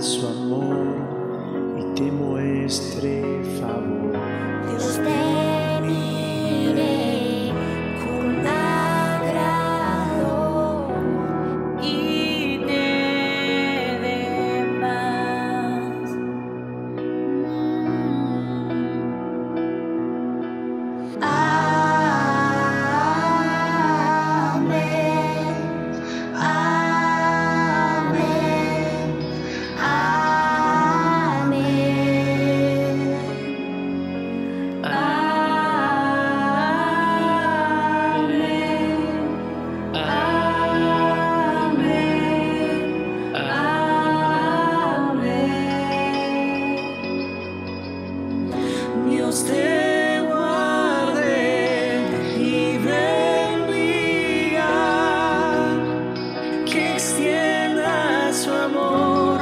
su amor y te este muestre favor. que extienda su amor.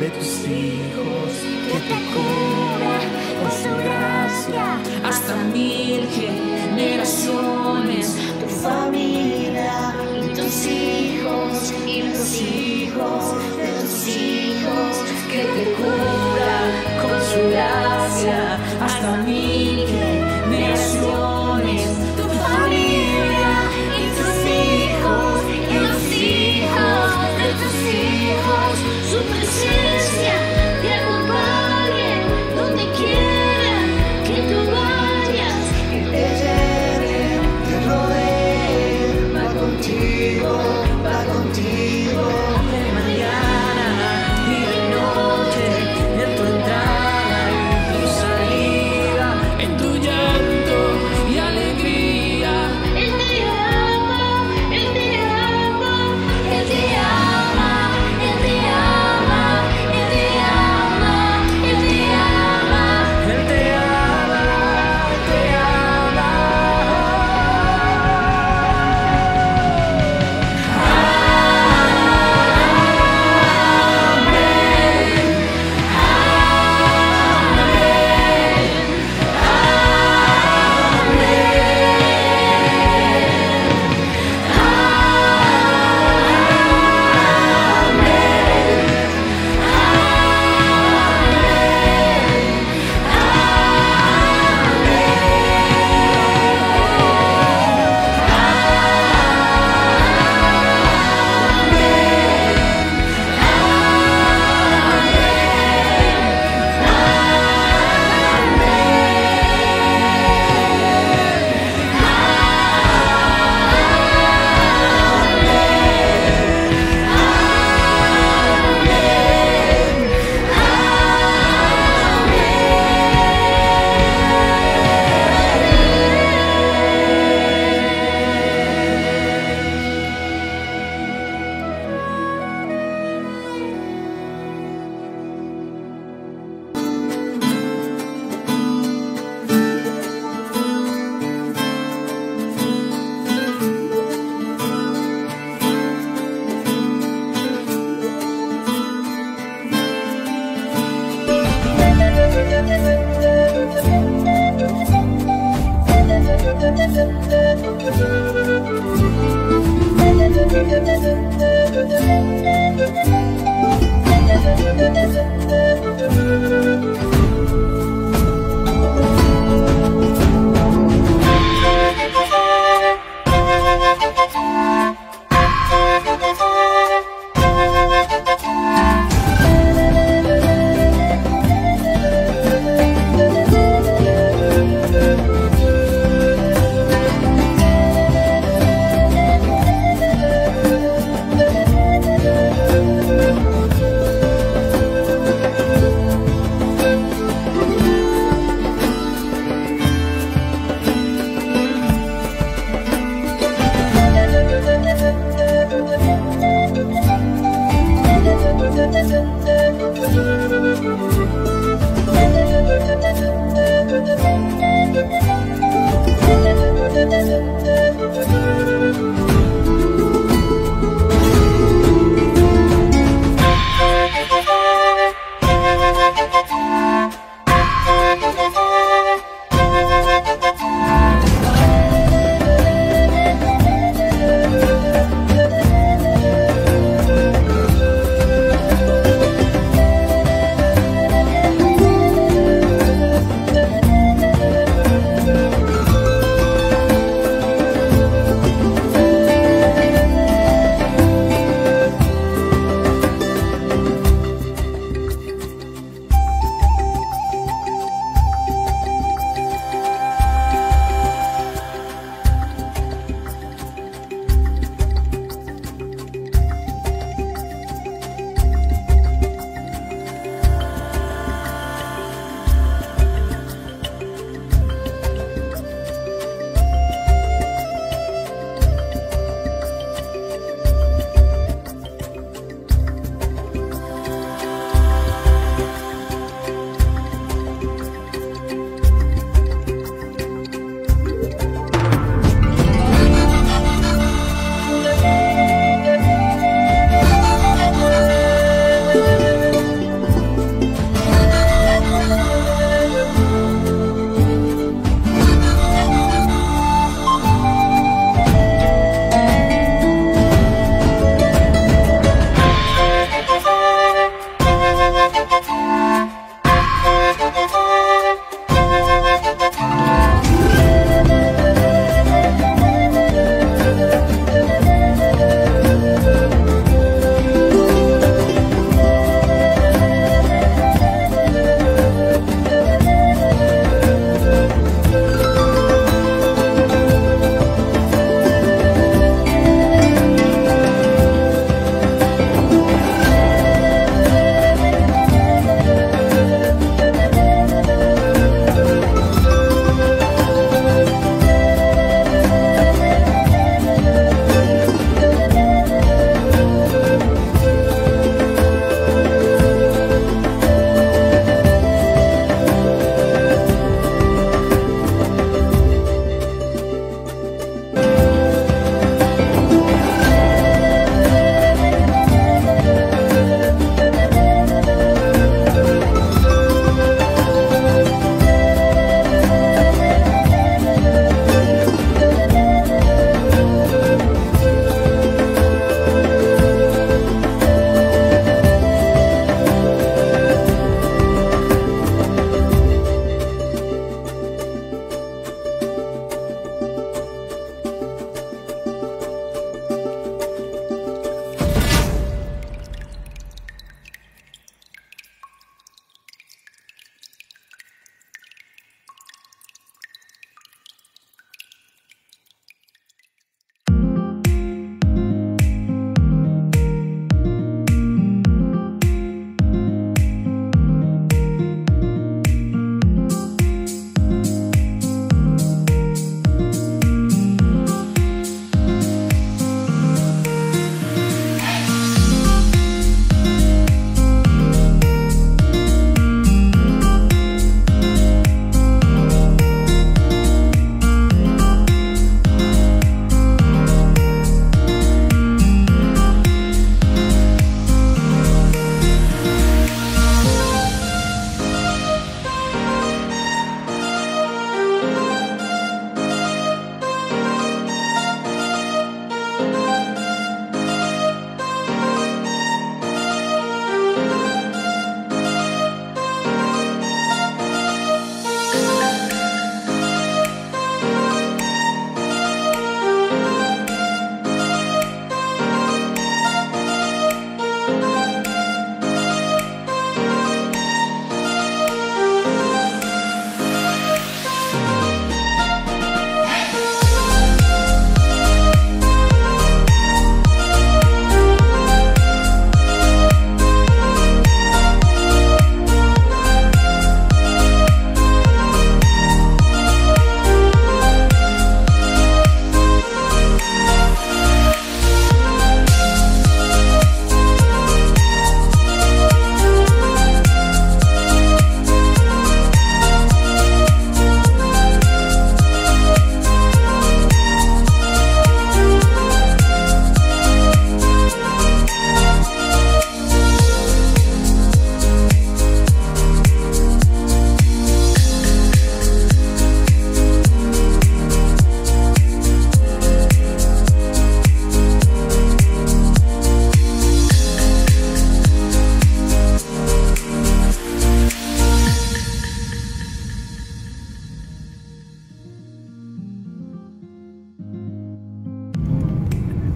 de tus hijos, que te cura con su gracia hasta mil generaciones, tu familia y tus hijos y los hijos de tus hijos, que te cura.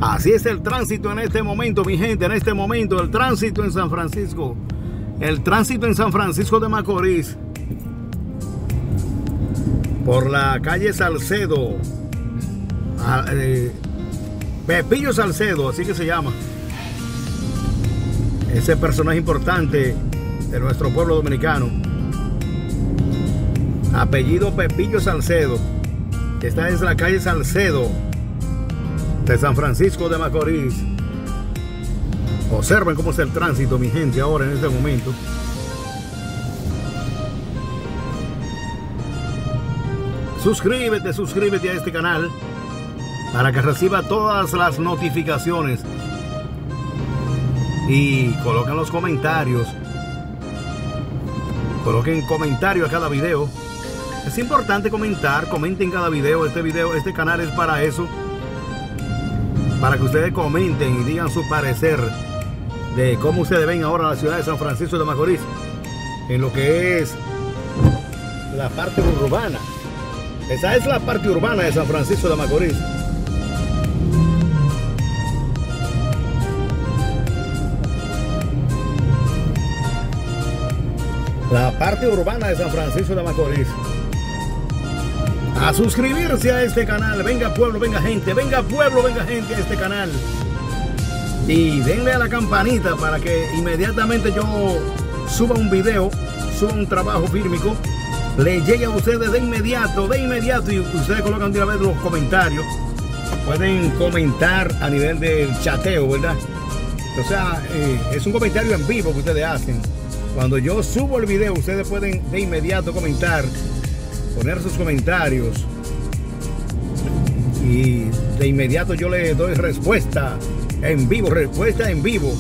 Así es el tránsito en este momento, mi gente, en este momento, el tránsito en San Francisco. El tránsito en San Francisco de Macorís. Por la calle Salcedo. Ah, eh, Pepillo Salcedo, así que se llama. Ese personaje importante de nuestro pueblo dominicano. Apellido Pepillo Salcedo. Esta es la calle Salcedo de San Francisco de Macorís. Observen cómo es el tránsito, mi gente, ahora en este momento. Suscríbete, suscríbete a este canal para que reciba todas las notificaciones. Y coloquen los comentarios. Coloquen comentarios a cada video. Es importante comentar, comenten cada video. Este video, este canal es para eso para que ustedes comenten y digan su parecer de cómo ustedes ven ahora la ciudad de San Francisco de Macorís en lo que es la parte urbana. Esa es la parte urbana de San Francisco de Macorís. La parte urbana de San Francisco de Macorís a suscribirse a este canal. Venga pueblo, venga gente, venga pueblo, venga gente a este canal. Y denle a la campanita para que inmediatamente yo suba un video, suba un trabajo fírmico, le llegue a ustedes de inmediato, de inmediato y ustedes colocan de una vez los comentarios. Pueden comentar a nivel del chateo, ¿verdad? O sea, eh, es un comentario en vivo que ustedes hacen. Cuando yo subo el video, ustedes pueden de inmediato comentar poner sus comentarios. Y de inmediato yo le doy respuesta en vivo, respuesta en vivo